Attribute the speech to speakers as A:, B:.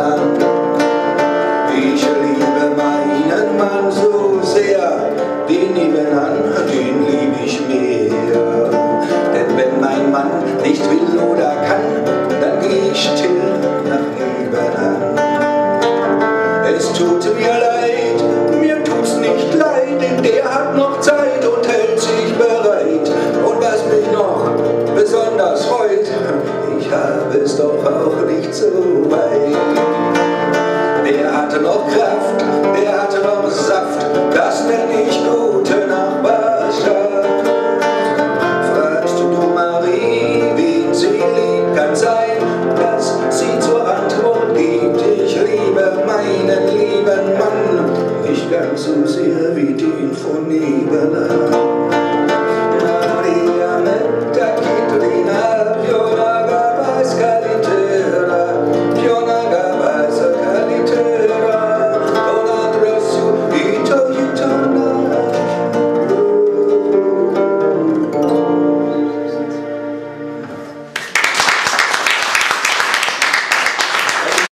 A: Land. Ich liebe meinen Mann so sehr, den nebenan, den liebe ich mehr. Denn wenn mein Mann nicht will oder kann, dann gehe ich still nach nebenan. Es tut mir leid, mir tut's nicht leid, denn der hat noch Zeit und hält sich bereit. Und was mich noch besonders freut, ich habe es doch auch nicht so Notka